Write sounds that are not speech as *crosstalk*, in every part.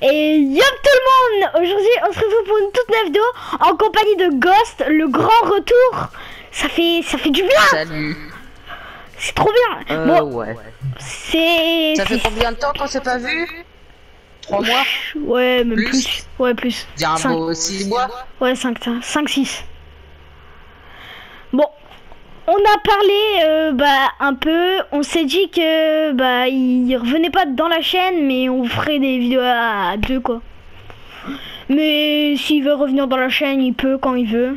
Et yop tout le monde Aujourd'hui on se retrouve pour une toute neuve vidéo en compagnie de Ghost, le grand retour. Ça fait ça fait du bien Salut. C'est trop bien Euh, Bon, ouais. c'est... Ça fait combien de temps qu'on s'est pas vu? Trois mois? Ouais, même Plus? plus. Ouais, plus. Bien un Cinq. beau six mois? Ouais, 5, 5, 6. Bon, on a parlé euh, bah, un peu. On s'est dit que bah il revenait pas dans la chaîne, mais on ferait des vidéos à, deux quoi. Mais s'il veut revenir dans la chaîne, il peut quand il veut.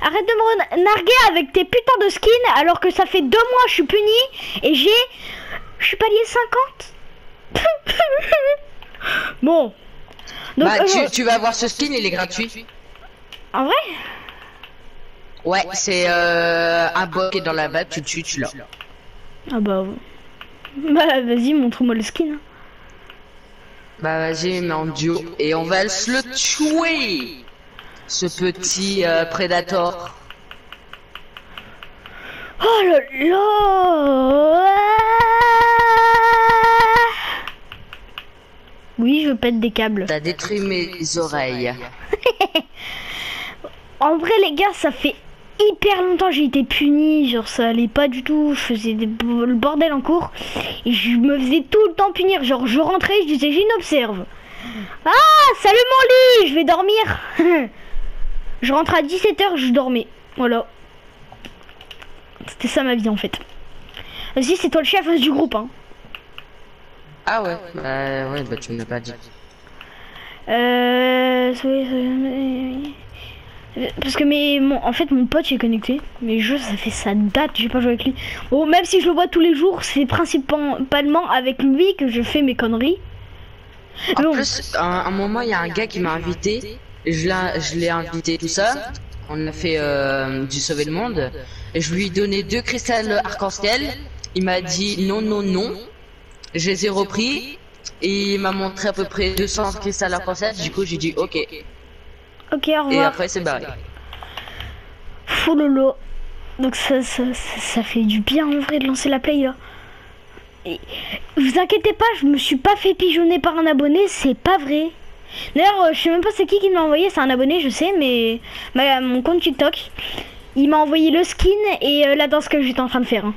Arrête de me narguer avec tes putains de skins alors que ça fait deux mois je suis puni et j'ai. Je suis palier 50. *laughs* bon. Donc, Bah, euh, tu, tu vas voir ce skin, il est gratuit. en vrai? Ouais, c'est euh, un bot qui est dans la map, tu le tues, tu l'as. Ah bah. Bah vas-y, montre-moi le skin. hein. Bah vas-y, mais en duo. Et on va se le tuer Ce petit euh, Predator. Oh là là Oui, je pète des câbles. T'as détruit mes oreilles. *laughs* En vrai, les gars, ça fait hyper longtemps j'ai été puni. Genre, ça allait pas du tout. Je faisais des- le bordel en cours. Et je me faisais tout le temps punir. Genre, je rentrais, je disais, j'inobserve. Ah, salut mon lit, je vais dormir. *laughs* je rentre à 17h, je dormais. Voilà. C'était ça ma vie en fait. Vas-y, c'est toi le chef du groupe. Hein. Ah ouais Bah ouais, bah tu me l'as pas dit. Euh, euh, Parce que mes, mon, en fait mon pote est connecté, mais jeux ça fait ça date, j'ai pas joué avec lui. Bon même si je le vois tous les jours, c'est principalement avec lui que je fais mes conneries. En plus, à un, moment, il y a un gars qui m'a invité. Je l'ai, je l'ai invité tout ça. On a fait euh, du sauver le monde. Et je lui ai donné deux cristals arc-en-ciel. Il m'a dit non, non, non. Je les ai repris. Et il m'a montré à peu près 200 cristals arc-en-ciel. Du coup, j'ai dit ok. Et Ok au revoir. après, c'est barré. Fou lolo. Donc ça, ça, ça, ça fait du bien en vrai de lancer la play là. Et vous inquiétez pas, je me suis pas fait pigeonner par un abonné, c'est pas vrai. D'ailleurs, euh, je sais même pas c'est qui qui me l'a envoyé, c'est un abonné, je sais, mais ma- mon compte TikTok, il m'a envoyé le skin et euh, la danse que j'étais en train de faire. hein.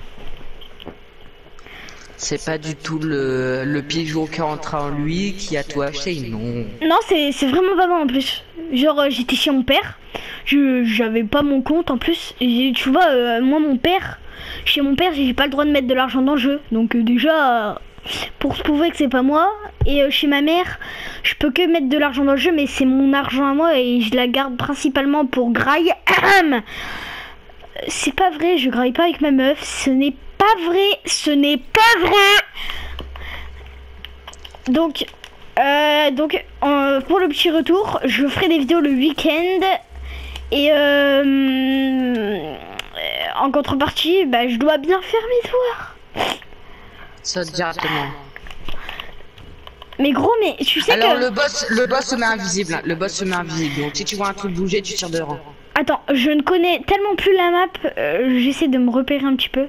C'est pas du tout le, le pigeon qui rentre en lui qui a tout acheté. Non. Non, c'est vraiment pas moi en plus. Genre, euh, j'étais chez mon père, j'avais pas mon compte en plus. Et tu vois, euh, moi, mon père, chez mon père, j'ai pas le droit de mettre de l'argent dans le jeu. Donc, euh, déjà, pour se prouver que c'est pas moi. Et chez ma mère, je peux que mettre de l'argent dans le jeu, mais c'est mon argent à moi et je la garde principalement pour graille. *coughs* C'est pas vrai, je graille pas avec ma meuf. Ce n'est pas vrai, ce n'est pas vrai. Donc, euh, donc euh, pour le petit retour, je ferai des vidéos le week-end. Et euh, en contrepartie, bah, je dois bien faire mes devoirs. Ça directement. Mais gros, mais tu sais Alors que... le boss, le boss se met invisible. Le boss se met invisible. Donc si tu vois un truc bouger, tu tires dedans. Attends, je ne connais tellement plus la map. euh, J'essaie de me repérer un petit peu.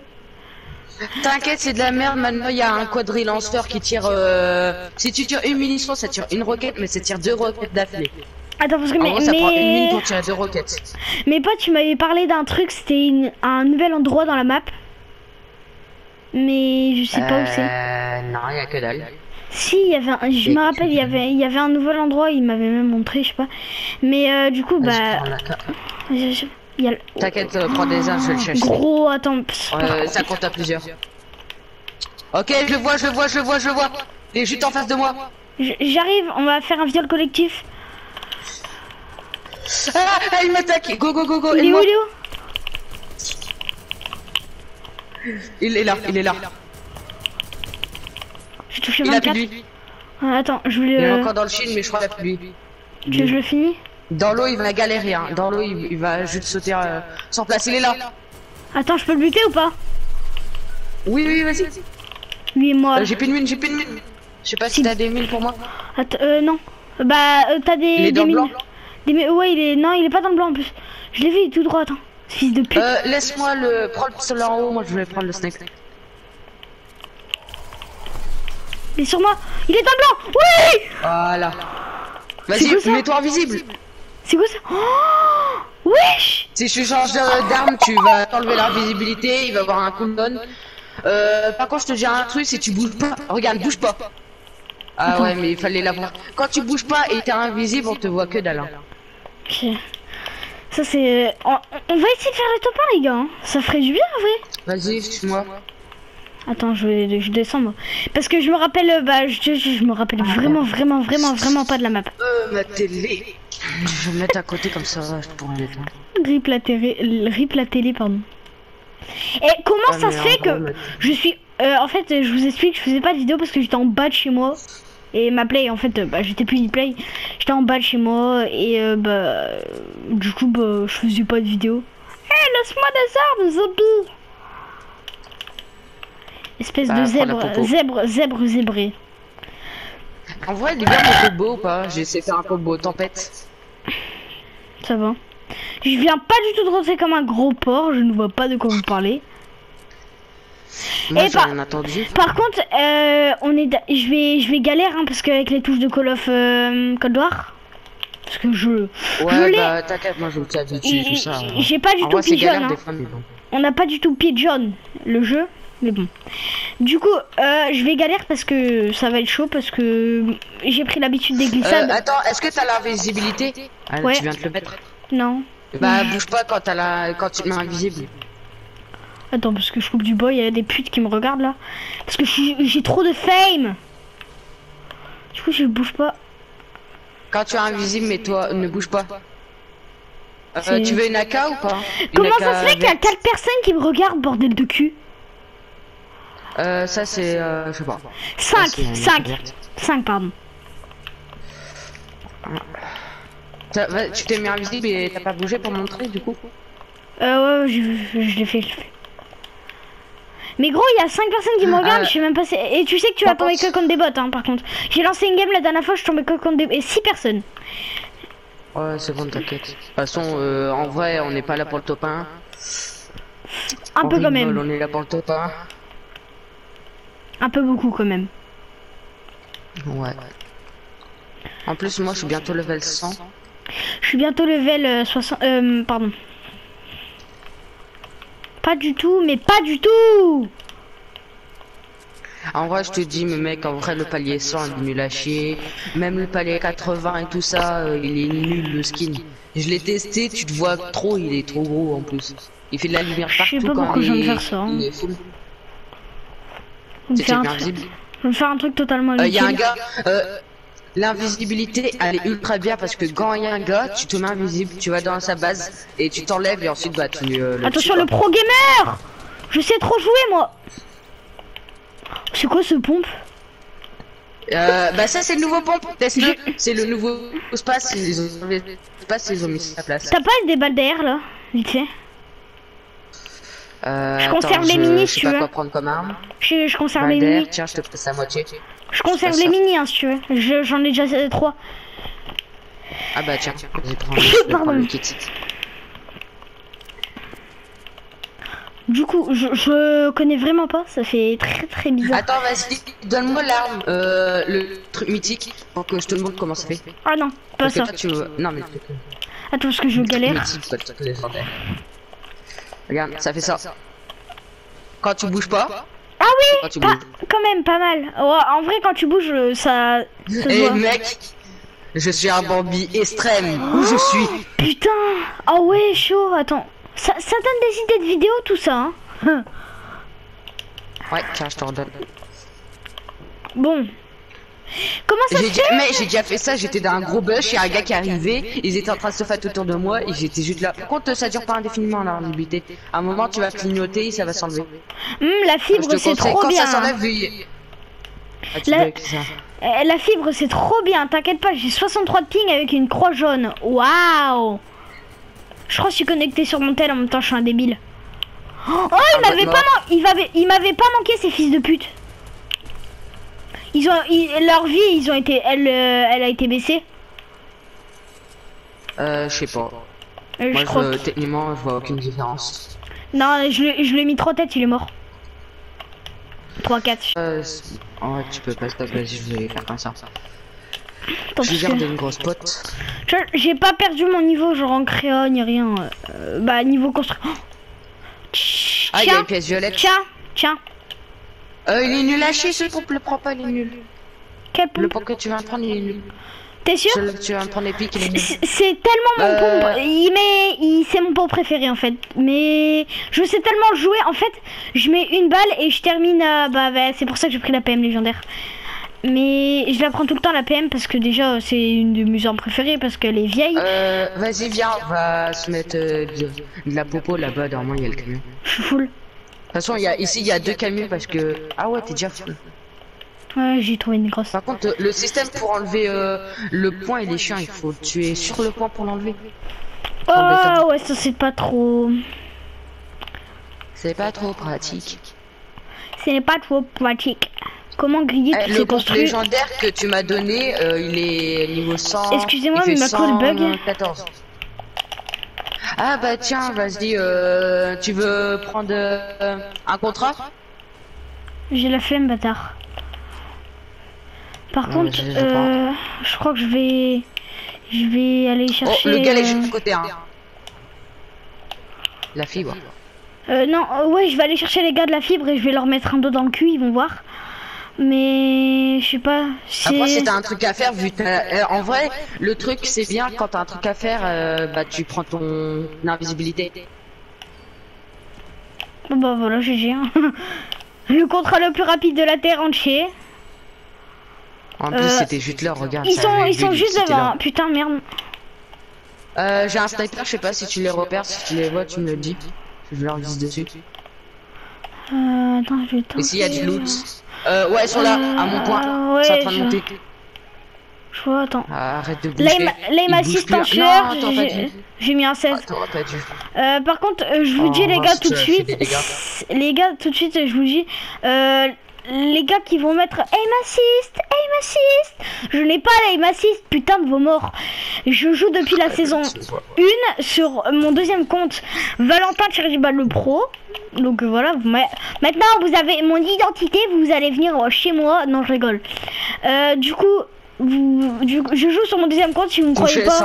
T'inquiète, c'est de la merde. Maintenant, il y a un quadrilanceur qui tire. Euh... Si tu tires une munition, ça tire une roquette, mais ça tire deux roquettes d'affilée. Attends, parce que En mais, gros, ça prend une mais... pour tirer deux roquettes. mes potes, tu m'avais parlé d'un truc, c'était une- un nouvel endroit dans la map. Mais je sais pas où c'est. Euh... Non, il y a que dalle. Si, il y avait un, je me rappelle, il y avait, il y avait un nouvel endroit, il m'avait même montré, je sais pas. Mais euh, du coup, bah, je- a T'inquiète, euh, prends des armes, je vais le chercher. Gros, attends. Euh, ça compte à plusieurs. Ok, je le vois, je le vois, je le vois, je le vois. Il est juste en face de moi. J'arrive, on va faire un viol collectif. Ah, ah, il m'attaque. Go, go, go, go. Il est où, il est où? Il est là, il est là. J'ai touché Il a plus 24. de vie. Ah, attends, je voulais. Il est euh, encore dans le shield, mais je crois qu'il a plus de vie. Tu veux que je le finis Dans l'eau, il va galérer. Hein. Dans l'eau, il, il va juste sauter euh, sans place. Il est là. Attends, je peux le buter ou pas? Oui, oui, vas-y. Et moi. Euh, j'ai plus de mine, j'ai plus de mine. Je sais pas si t'as des mines pour moi. Attends, euh, non. Bah, euh, t'as des. Il est des dans le mines. blanc. Des Ouais, il est. Non, il est pas dans le blanc en plus. Je l'ai vu, il est tout droit, attends. Fils de pute. Euh, laisse-moi le. Prends le pistolet en haut, moi je vais prendre le sniper. Il est sur moi. Il est dans le blanc. Oui Voilà. Vas-y, mets-toi invisible. C'est quoi ça oh Wesh Si tu changes de- d'arme, tu vas t'enlever l'invisibilité, il va avoir un cooldown. Euh, par contre, je te dis un truc, si tu bouges pas, regarde, bouge pas. Ah ouais, mais il fallait l'avoir. Quand tu bouges pas et t'es invisible, on te voit que dalle. hein. Ok. Ça c'est... On, on va essayer de faire le top 1 les gars. hein. Ça ferait du bien en vrai. Vas-y, suis-moi. Attends, je vais je descends moi. Parce que je me rappelle, euh, bah je, je, je me rappelle vraiment, vraiment, vraiment, vraiment pas de la map. Euh, ma télé. Je vais me mettre à côté comme ça, je pourrais l'éteindre. Rip la, télé, rip la télé, pardon. Et comment Ah, ça se fait que je suis... euh, en fait, je vous explique, je faisais pas de vidéo parce que j'étais en bas de chez moi. Et ma play, en fait, euh, bah, j'étais plus ni play. J'étais en bas de chez moi et euh, bah... Du coup, bah, je faisais pas de vidéo. Hé, laisse-moi des arbres, zombie Espèce Bah, de zèbre, zèbre, zèbre zébré. En vrai, est bien mon combo ou pas? J'ai essayé de faire un combo tempête. Ça va. Je viens pas du tout de rentrer comme un gros porc, je ne vois pas de quoi vous parlez. Moi, Et j'ai par- contre, euh, on est, je vais, je vais galère hein, parce qu'avec les touches de Call of euh, Cold War, parce que je, je Ouais, l'ai. bah t'inquiète, moi je me suis habitué, tout ça. hein. J'ai pas du En tout vrai, pigeon, galère hein. fois, bon. on n'a pas du tout pigeon le jeu, mais bon. Du coup, euh, je vais galère parce que ça va être chaud parce que j'ai pris l'habitude des Euh, glissades. attends, est-ce que t'as l'invisibilité ah, Ouais. Tu viens de le mettre. Non. Bah bouge pas quand t'as la, quand tu te mets invisible. Attends, parce que je coupe du bois, il y a des putes qui me regardent là. Parce que je suis- j'ai trop de fame. Du coup, je bouge pas. Quand tu es invisible, mais toi ne bouge pas. Euh, tu veux une AK ou pas? Une Comment AK ça se fait qu'il y a verte 4 personnes qui me regardent, bordel de cul? Euh, ça c'est, euh, je sais pas. 5, Ça, c'est une 5, verte. 5, pardon. Ça tu t'es mis invisible et t'as pas bougé pour montrer du coup Euh, ouais, je, je l'ai fait, je. Mais gros, il y a 5 personnes qui me regardent, Euh, je sais même pas si... Et tu sais que tu vas par tomber que contre des bots, hein, par contre. J'ai lancé une game la dernière fois, je tombais que contre des... Et 6 personnes. Ouais, c'est bon, t'inquiète. De toute façon, euh, en vrai, on n'est pas là pour le top 1. Un On peu quand même. On est là pour le top 1. Un peu beaucoup quand même. Ouais. En plus, moi, je suis bientôt level 100. Je suis bientôt level euh, 60... Euh, pardon. Pas du tout, mais pas du tout En vrai, je te dis, mais mec, en vrai, le palier 100 il est nul à chier. Même le palier 80 et tout ça, euh, il est nul le skin. Je l'ai testé, tu te vois trop, il est trop gros en plus. Il fait de la lumière Je sais partout pas quand pourquoi je de il, faire ça, hein. il est full. Je vais C'est faire un truc- visible. je vais faire un truc totalement Il y a un gars, euh, l'invisibilité, elle est ultra bien parce que quand il y a un gars, tu te mets invisible, tu vas dans sa base et tu t'enlèves et ensuite bah tu euh, le Attention le pro gamer! Je sais trop jouer moi! C'est quoi ce pompe? Euh, bah ça c'est le nouveau pompe. C'est le nouveau espace, ils ont ils ont mis sa place. T'as pas des balles d'air là? Vite fait. Euh, Je attends, conserve les je- minis, je sais tu pas veux. quoi prendre comme arme. Je, je conserve les Balder, mini. tiens, je te passe la moitié. Je conserve les ça. mini hein, si tu veux. Je- J'en ai déjà 3. Ah bah tiens, vas-y, prends *laughs* le kit. Du coup, je, je connais vraiment pas. Ça fait très très bizarre. Attends, vas-y, donne-moi l'arme, euh, le truc mythique, pour que je te montre comment ça fait. Ah non, pas Parce que ça. toi, tu veux... Non mais Attends parce que je galère. mythique. Regarde, ça fait ça. Quand tu bouges pas, Ah quand oui tu pas, bouges. Quand même, pas mal. En vrai, quand tu bouges, euh, ça, ça se Eh voit. mec, je suis un Bambi extrême. Où je suis Putain Ah ouais, chaud. Attends. Ça, ça donne des idées de vidéos, tout ça. Hein Ouais, tiens, je te redonne. bon. Comment ça se déjà, fait mais j'ai déjà fait ça, j'étais dans un gros bush, il y a un gars qui est arrivé, ils étaient en train de se faire autour de moi et j'étais juste là. Par contre, ça dure pas indéfiniment l'invisibilité. À un moment, tu vas clignoter, ça va s'enlever. Hum, La fibre, c'est trop quand bien. ça s'enlève. Ah, tu La-. Euh, La fibre, c'est trop bien. T'inquiète pas, j'ai 63 de ping avec une croix jaune. Waouh Je crois que je suis connecté sur mon tel en même temps, je suis un débile. Oh, il bah, m'avait mort. pas, man- il m'avait, il m'avait pas manqué ces fils de pute. Ils ont, ils- leur vie, ils ont été, elle, euh, elle a été baissée. Euh, je sais pas. Euh, Moi, je crois. je, techniquement, je vois aucune différence. Non, je, l'ai- je lui ai mis trois têtes, il est mort. 3-4. Euh, en vrai, tu peux pas stop, vas-y, je vais faire comme ça. Pis. garde une grosse pote. J'ai pas perdu mon niveau, genre en créa ni rien. Euh, bah, niveau construction. *gasps* Ah, il y a Tiens, une pièce violette. tiens, tiens. Euh, il est nul à chier ce pompe, le prends pas, il est nul. Quel Le pompe pompe que tu vas prendre, il est nul. T'es sûr Celui que tu vas prendre il est nul. C'est tellement mon Euh. pompe. Il met, il, c'est mon pompe préféré en fait. Mais je sais tellement le jouer. En fait, je mets une balle et je termine à. Bah, bah, c'est pour ça que j'ai pris la PM légendaire. Mais je la prends tout le temps la PM parce que déjà c'est une de mes armes préférées parce qu'elle est vieille. Euh, vas-y, viens, on va se mettre euh, de, de la popo là-bas, normalement, il y a le camion. Je suis full. Toute façon, y a, ici, il y a deux camions parce que... Ah ouais, t'es déjà full. Ouais, j'ai trouvé une grosse. Par contre, le système pour enlever euh, le point, il est chiant, il faut tuer sur le point pour l'enlever. Oh ouais, ça c'est pas trop. C'est pas trop pratique. Ce n'est pas trop pratique. Comment griller Eh, le construits légendaire que tu m'as donné, euh, il est niveau 100. Excusez-moi, mais ma call bug. 114. Ah bah tiens, vas-y, euh, tu veux prendre euh, un contrat? J'ai la flemme, bâtard. Par contre, je euh, je crois que je vais, je vais aller Oh, chercher. le gars est juste côté, hein. La fibre. euh, non, ouais, je vais aller chercher les gars de la fibre et je vais leur mettre un dos dans le cul, ils vont voir. Mais je sais pas. Après, si t'as un truc à faire, vu euh, en vrai, le truc c'est bien quand t'as un truc à faire, euh, bah tu prends ton invisibilité. Bon bah voilà, GG. hein. *laughs* le contrat le plus rapide de la terre entier. En plus, Euh, c'était juste là, regarde. Ils sont, ils sont juste devant. Putain merde. Euh, j'ai un sniper, je sais pas si tu les repères, si tu les vois, tu me le dis. Je leur vise dessus. Euh, attends, je vais Et s'il y a du loot? Euh, Ouais, ils sont là, à mon point. Euh, ouais, c'est en train de je- monter. Je vois, attends. Ah, arrête de bouger. Ils assist bougent en sueur, pas j'ai mis un 16. Ah, t'aurais pas dû. Euh, par contre, euh, je vous Oh, dis les gars tout de suite, *laughs* les gars tout de suite, je vous dis, euh, les gars qui vont mettre aim assist, aim assist, je n'ai pas l'aim assist, putain de vos morts. Je joue depuis la saison 1 sur mon deuxième compte, Valentin Chiribal le pro. Donc euh, voilà, maintenant vous avez mon identité, vous allez venir euh, chez moi. Non, je rigole. Euh, du coup, vous, du coup, je joue sur mon deuxième compte. Si vous ne croyez pas,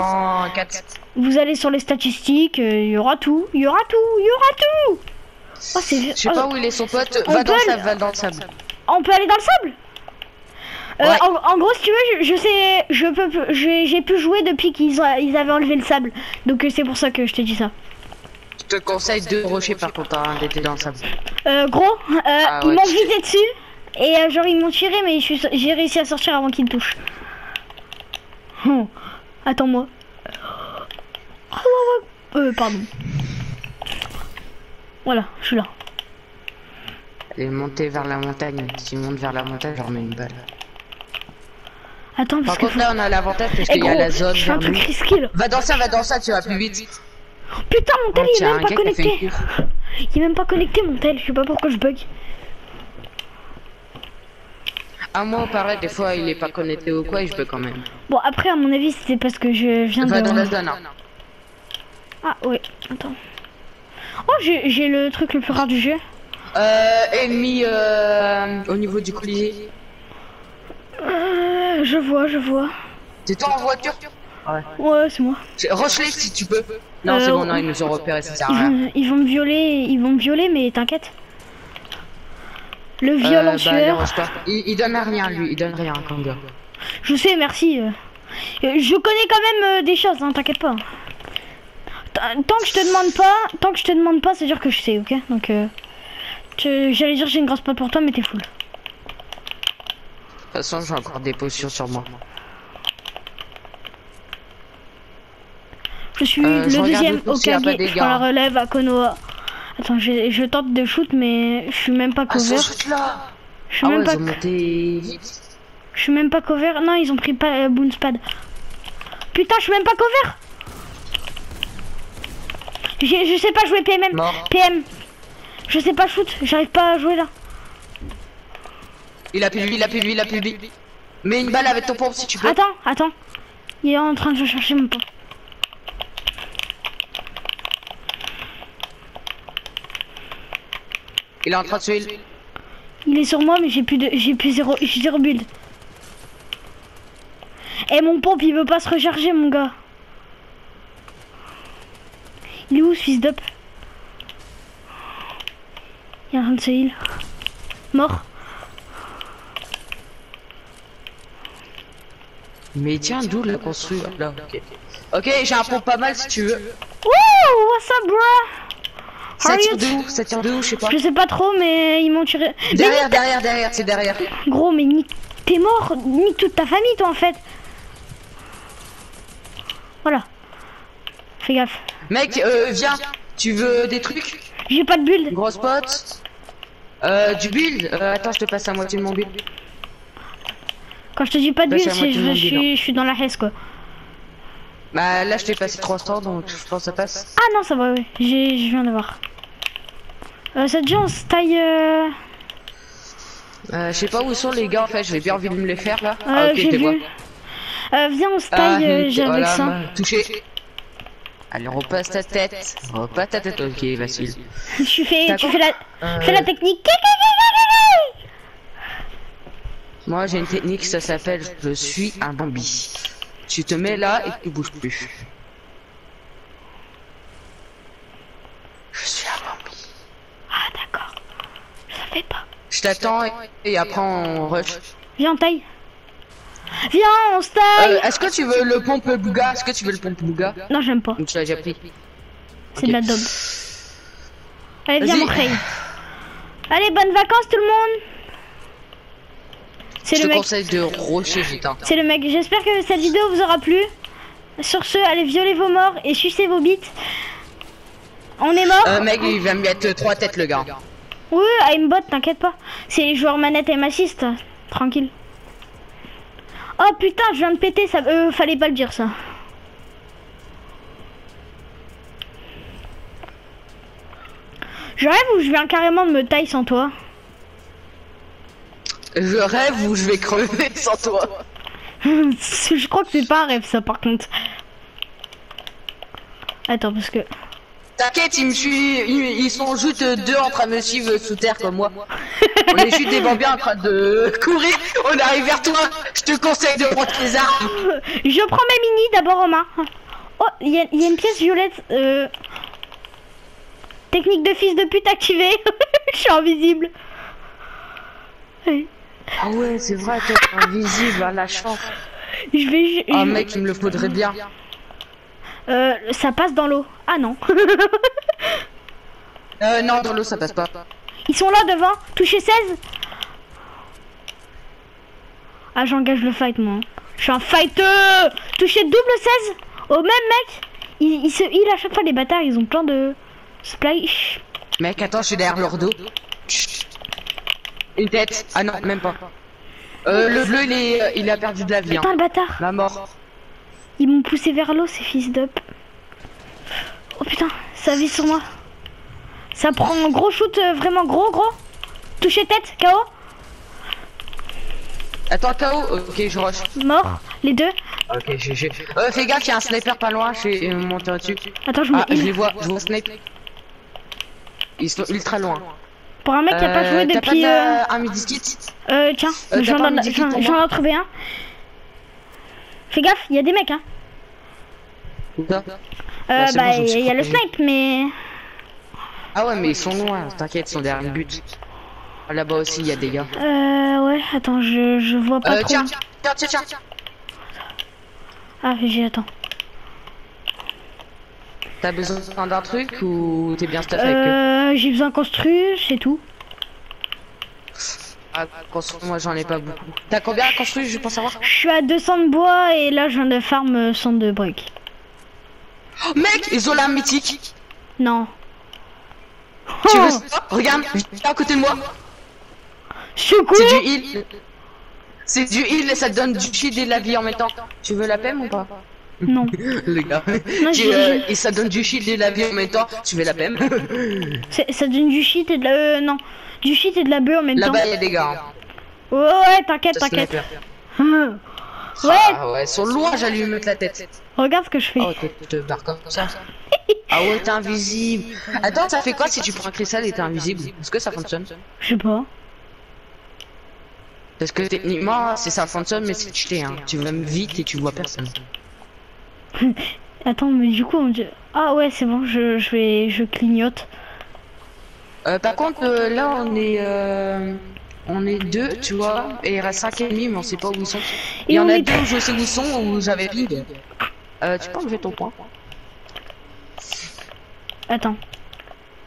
104. vous allez sur les statistiques, euh, il y aura tout, il y aura tout, il y aura tout. Oh, Je sais oh, pas où il est son pote. On Va dans peut le sable, va dans le sable. On peut aller dans le sable? Euh, Ouais. en, en gros, si tu veux, je, je sais, je peux, plus- j'ai j'ai pu jouer depuis qu'ils ont- ils avaient enlevé le sable. Donc euh, c'est pour ça que je t'ai dit ça. Je te conseille de rocher par contre, hein, d'être dans le sable. Euh, gros, euh, Ah ils ouais, m'ont visé dessus et euh, genre ils m'ont tiré, mais j'ai réussi à sortir avant qu'ils me touchent. Oh, attends-moi. Oh, ouais, ouais. Euh, pardon. Voilà, je suis là. Est montée vers la montagne. S'il monte vers la montagne, je leur mets une balle. Attends, parce Par que. contre, là, on a l'avantage parce Eh, qu'il y a la zone je fais un truc risqué là. Va dans ça, va dans ça, tu vas plus vite. Putain, mon tel Oh, il est même pas connecté. Il est même pas connecté mon tel, je sais pas pourquoi je bug. À moi, pareil, des fois, il est pas connecté ou quoi, et je peux quand même. Bon après à mon avis c'était parce que je viens Va dans la de... zone. hein. Ah ouais, attends. Oh j'ai j'ai le truc le plus rare du jeu. Euh, ennemi euh, au niveau du colisée. Euh, je vois, je vois. C'est toi en voiture? Ouais. Ouais c'est moi. Rush-les si tu peux. Non, Euh, c'est bon, non, ils nous ont repéré, ça sert à rien. vont, *laughs* ils vont me violer, ils vont me violer mais t'inquiète. Le Euh, viol bah, en sueur. il, il donne rien, lui, il donne rien, Kanga. Je sais, merci. euh. Euh, Je connais quand même euh, des choses, hein, t'inquiète pas. Tant que je te demande pas, tant que je te demande pas, c'est dire que je sais, ok? Donc, euh, j'allais dire j'ai une grosse pote pour toi, mais t'es full. De toute façon, j'ai encore des potions sur moi. Je suis Euh, le deuxième le coup s'il y a Okage, pas je la relève à Konoha. Attends, je, je tente de shoot, mais je suis même pas Ah, cover. shoot-là Je suis Ah même ouais, pas, ils ont monté je suis même pas cover. Non, ils ont pris pas euh, Boonspad. Putain, je suis même pas cover. Je sais pas jouer PMM. Mort. PM. Je sais pas shoot, j'arrive pas à jouer là. Il a plus lui, il a plus lui, il a plus lui. Mets une balle avec ton pompe si tu peux. Attends, attends. Il est en train de chercher mon pote. Il est en train de tuer. Il est sur moi, mais j'ai plus de, j'ai plus zéro, j'ai zéro build. Et mon pompe, il veut pas se recharger, mon gars. Il est où ce fils d'up? Il est en train de. Mort. Mais tiens, d'où la construit Là, ok. J'ai un pompe pas mal si tu veux. Wouh, what's up, bro? Ça tire de où Ça tire de où Je sais pas. Je sais pas trop, mais ils m'ont tiré. Mais Derrière, derrière, derrière, c'est derrière. Gros, mais nique, t'es mort, nique toute ta famille, toi, en fait. Voilà. Fais gaffe. Mec, euh, viens. Tu veux des trucs? J'ai pas de build. Grosse pote Euh, du build euh, Attends, je te passe la moitié de mon build. Quand je te dis pas de Bah, build, c'est à je, je suis, je suis dans la hesse, quoi. Bah là, je t'ai passé 300, donc je pense que ça passe. Ah non, ça va, oui. J'ai, je viens de voir. Euh, te on se taille. Euh... Euh, je sais pas où sont les gars en fait, j'ai bien envie de me les faire là. euh, ah ok, quoi vu. Euh, viens, on se Ah, taille. hum, j'ai avec voilà, ça. bah, Touché. Allez, repasse ta tête. Repasse ta tête. Ok, facile. Tu fais, tu fais la, Euh, fais la technique. Moi, j'ai une technique, ça s'appelle je suis un Bambi. Tu te mets là et tu bouges plus. Je suis un Bambi. Ah d'accord. Je savais pas. Je t'attends et, et après on rush. Viens, on taille. Viens, on se taille. Euh, Est-ce que tu veux le pompe Bouga? Est-ce que tu veux le pompe Bouga? Non, j'aime pas. Ou tu l'as déjà pris C'est de la daube. Allez, viens, mon Ray. Allez, bonnes vacances, tout le monde. C'est le te mec. conseille de. Hein. C'est le mec. J'espère que cette vidéo vous aura plu. Sur ce, allez violer vos morts et sucer vos bites. On est mort. Euh, mec, il va me mettre trois têtes le gars. Oui, aimbot, t'inquiète pas. C'est les joueurs manette et massiste. Tranquille. Oh putain, je viens de péter ça. Euh, fallait pas le dire ça. Je rêve ou je viens carrément de me taille sans toi Je rêve ou je vais crever *laughs* sans toi. *laughs* Je crois que c'est pas un rêve ça par contre. Attends parce que... T'inquiète, ils me suivent, ils, ils sont juste deux en train de me suivre sous terre comme moi. *laughs* On est juste des bambiens en train de courir, on arrive vers toi, je te conseille de prendre tes armes. Je prends mes mini d'abord en main. Oh, il y, a- il y a une pièce violette. Euh... Technique de fils de pute activée. *laughs* Je suis invisible. Ah ouais, c'est vrai, t'es invisible à la chance. Je vais... je- Ah mec, il me le faudrait bien. Euh, ça passe dans l'eau. Ah non. *laughs* Euh, non, dans l'eau ça passe pas. Ils sont là devant. Toucher 16. Ah, j'engage le fight, moi. Je suis un fighter. Toucher double 16 au même mec. Il, il se heal à chaque fois, les bâtards. Ils ont plein de splash. Mec, attends, je suis derrière leur dos. Chut. Une tête. Ah non, même pas. Euh, le bleu, il, est, euh, il a perdu de la vie. Hein. Putain, le bâtard. La mort. Ils m'ont poussé vers l'eau, ces fils d'up. Oh putain, ça vit sur moi. Ça prend un gros shoot, euh, vraiment gros, gros. Toucher tête, KO. Attends, KO. Ok, je rush. Mort, les deux. Ok, j'ai. j'ai- Euh, fais gaffe, il y a un sniper pas loin, je vais euh, monter dessus. Attends, je me Ah, je les vois, je vois snipe. Ils sont ultra loin. Pour un mec qui a pas joué Euh, t'as depuis... pas de- euh, un midi kit Euh, tiens, j'en ai- trouvé un. Fais gaffe, il y a des mecs, hein. Euh, Bah, bah, il y a le snipe, mais... Ah ouais, mais ils sont loin, t'inquiète, ils sont derrière le but. Ah, Là-bas aussi, il y a des gars. Euh, ouais, attends, je, je vois pas Euh, trop. tiens, tiens, tiens, tiens. Ah, j'ai, attends. T'as besoin d'un truc ou t'es bien stuff avec eux Euh, j'ai besoin de construire, c'est tout. Ah, construire, moi j'en ai pas beaucoup. T'as combien à construire, je pense savoir Je suis à 200 de bois et là, je viens de farm euh, 100 de briques. Oh, Mec, ils ont l'arme mythique. Non. Tu veux ça Regarde, viens à côté de moi. c'est quoi C'est du heal. C'est du heal et ça te donne du shield et de la vie en même temps. Tu veux la PM ou pas? Non. *laughs* Le gars. Non, euh, et ça donne du shield et de la vie en même temps. Tu veux la *laughs* C'est- Ça donne du shit et de la... euh, non. Du shit et de la beurre en même temps. Là-bas, il y a des gars. hein. Ouais, ouais, t'inquiète, t'inquiète. Ouais, Ah ouais, ils sont loin, j'allais lui mettre la tête. regarde ce que je fais. Oh, tu te barres comme ça. *laughs* Ah ouais, t'es invisible. Attends, ça fait quoi si tu prends un cristal et t'es invisible? Est-ce que ça fonctionne? Je sais pas. Parce que techniquement, c'est ça fonctionne, mais c'est cheaté. Hein. Tu vas vite et tu vois personne. *laughs* Attends, mais du coup, on dit... Ah ouais, c'est bon, je, je vais... Je clignote. Euh, par contre, euh, là, on est... Euh, on est deux, tu vois, et il reste cinq ennemis, mais on sait pas où ils sont. Il y en a deux où je sais où ils sont, où j'avais ping. Euh, tu peux enlever ton point Attends.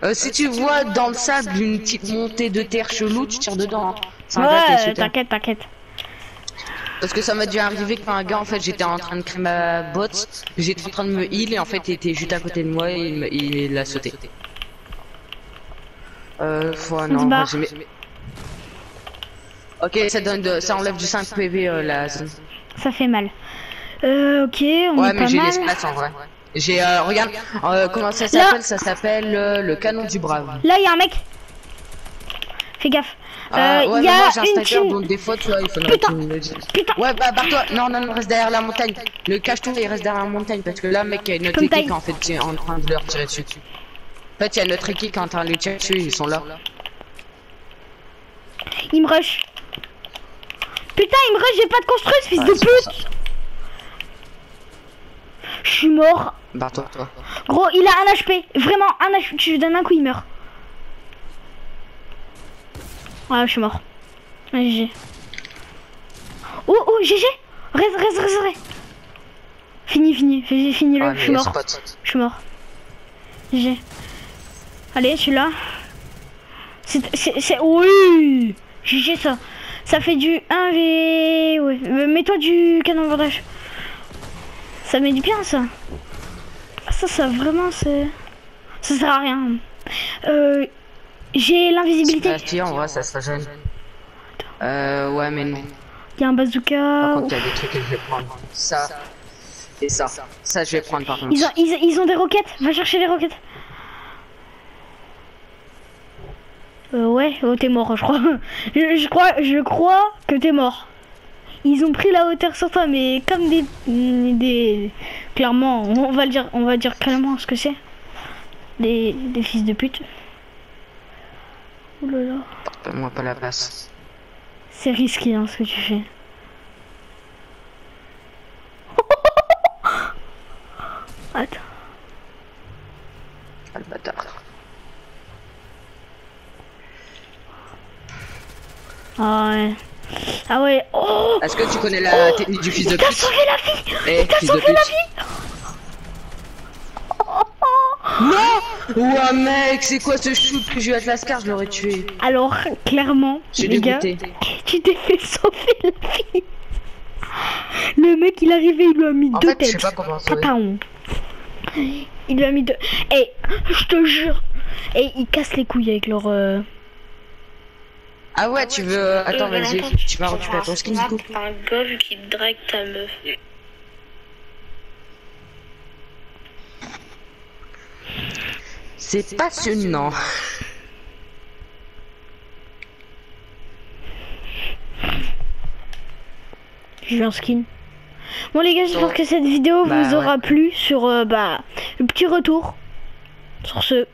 Euh, si tu vois dans le sable une petite montée de terre chelou, tu tires dedans. Hein. Ouais, t'inquiète, t'inquiète. Parce que ça m'a dû arriver que un gars, en fait, j'étais en train de créer ma bot, j'étais en train de me heal et en fait, il était juste à côté de moi et il l'a sauté. Euh, faut, non, Ok, ça donne de, ça enlève du 5 PV euh, la zone. Ça fait mal. Euh, ok, on ouais, est mais j'ai l'espace en vrai. J'ai, euh, regarde, euh, comment ça s'appelle? Ça s'appelle euh, le canon du brave. Là, il y a un mec. Fais gaffe. Euh, euh il y a un une team... donc des fois, tu vois, il faudrait Putain. Putain. Ouais, bah, barre-toi. Non, non, non, reste derrière la montagne. Le cache-toi, il reste derrière la montagne parce que là, mec, il y a notre équipe en fait qui est en train de leur tirer dessus. En fait, il y a notre équipe qui est en train de les tirer dessus, ils sont là. Il me rush. Putain, il me rush, j'ai pas de construit, fils de pute Je suis mort. Bah toi, toi. Gros, il a un HP. Vraiment, un HP. Tu lui donnes un coup, il meurt. Ah, je suis mort. GG. Oh, oh, GG Reste, reste, reste, reste. Fini, fini. J'ai fini le. je suis mort. Je suis mort. GG. Allez, je suis là. C'est... Oui GG ça. Ça fait du 1v... Ouais. Mets-toi du canon bordage. Ça met du bien ça. Ça, ça vraiment c'est... Ça sert à rien. Euh... J'ai l'invisibilité. en vrai ça serait jeune. Euh... Ouais mais non. Il y a un bazooka. Par contre, il y a des trucs que je vais prendre. Ça. Et ça. Ça, je vais prendre par contre. Ils ont, ils, ils ont des roquettes. Va chercher les roquettes. Euh, ouais, oh, t'es mort, je crois. *laughs* je, crois, je crois que t'es mort. Ils ont pris la hauteur sur toi, mais comme des, des, clairement, on va le dire, on va dire clairement ce que c'est. Des, des fils de pute. Oulala. moi pas la place. C'est risqué, hein, ce que tu fais. *laughs* Attends. Ah, le bâtard. Ah ouais. Ah ouais. Oh. Est-ce que tu connais la technique du fils de pute Il t'a sauvé la vie. Eh, Il t'a sauvé la vie. Non. Ouais mec, c'est quoi ce shoot que j'ai eu à Lascar Je l'aurais tué. Alors, clairement, les gars, tu t'es fait sauver la vie. Le mec, il est arrivé, il lui a mis en deux fait, têtes. Je sais pas comment Il lui a mis deux... Eh, je te jure. Et eh, ils cassent les couilles avec leur... Euh... Ah ouais, tu veux. Euh, attends, vas-y, tu vas récupérer ton skin du coup. Un golf qui drague ta meuf. C'est passionnant. J'ai un skin. Bon les gars, j'espère que cette vidéo bah vous aura plu sur euh, bah, le petit retour. Sur ce,